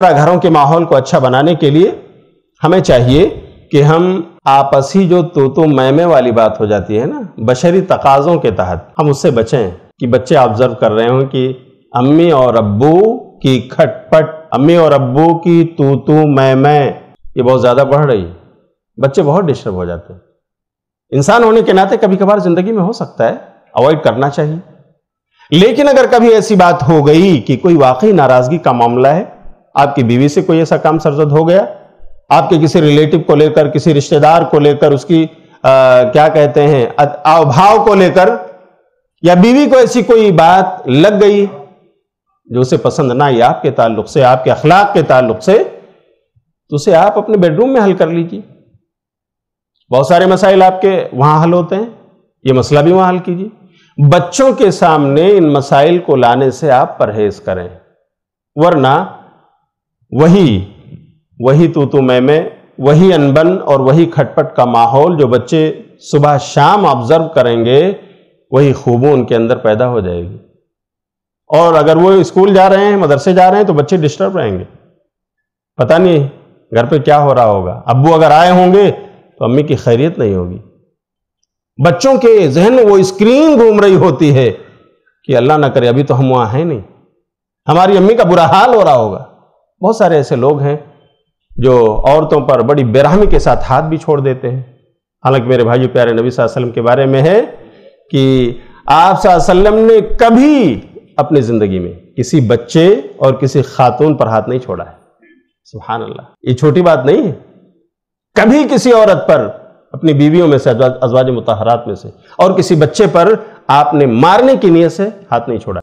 घरों के माहौल को अच्छा बनाने के लिए हमें चाहिए कि हम आपसी जो तो तो मैमे वाली बात हो जाती है ना, बशरी तकाज़ों के तहत हम उससे बचें कि बच्चे ऑब्ज़र्व कर रहे हो कि अम्मी और अब्बू की खटपट, अम्मी और अब्बू की तू तू मैं मैं ये बहुत ज़्यादा बढ़ रही बच्चे बहुत डिस्टर्ब हो जाते हैं। इंसान होने के नाते कभी कभार ज़िंदगी में हो सकता है अवॉइड करना चाहिए। लेकिन अगर कभी ऐसी बात हो गई कि कोई वाकई नाराज़गी का मामला है आपकी बीवी से कोई ऐसा काम सरजद हो गया? आपके किसी रिलेटिव को लेकर किसी रिश्तेदार को लेकर उसकी आ, क्या कहते हैं अभाव को लेकर या बीवी को ऐसी कोई बात लग गई जो उसे पसंद ना आई आपके ताल्लुक से आपके अखलाक के ताल्लुक से तो उसे आप अपने बेडरूम में हल कर लीजिए। बहुत सारे मसाइल आपके वहाँ हल होते हैं ये मसला भी वहाँ हल कीजिए। बच्चों के सामने इन मसाइल को लाने से आप परहेज करें वरना वही वही तो तू मैं में, वही अनबन और वही खटपट का माहौल जो बच्चे सुबह शाम ऑब्ज़र्व करेंगे, वही खूबों उनके अंदर पैदा हो जाएगी। और अगर वो स्कूल जा रहे हैं, मदरसे जा रहे हैं तो बच्चे डिस्टर्ब रहेंगे। पता नहीं घर पे क्या हो रहा होगा। अब्बू अगर आए होंगे तो अम्मी की खैरियत नहीं होगी। बच्चों के जहन में वो स्क्रीन घूम रही होती है कि अल्लाह ना करे, अभी तो हम वहाँ हैं नहीं। हमारी अम्मी का बुरा हाल हो रहा होगा। बहुत सारे ऐसे लोग हैं जो औरतों पर बड़ी बेरहमी के साथ हाथ भी छोड़ देते हैं। हालाँकि मेरे भाई प्यारे नबी वसल्लम के बारे में है कि आप वसल्लम ने कभी अपनी ज़िंदगी में किसी बच्चे और किसी खातून पर हाथ नहीं छोड़ा है। सुबहान अल्लाह ये छोटी बात नहीं है। कभी किसी औरत पर, अपनी बीवियों में से अजवाज मुतहरात में से और किसी बच्चे पर आपने मारने की नीयत से हाथ नहीं छोड़ा।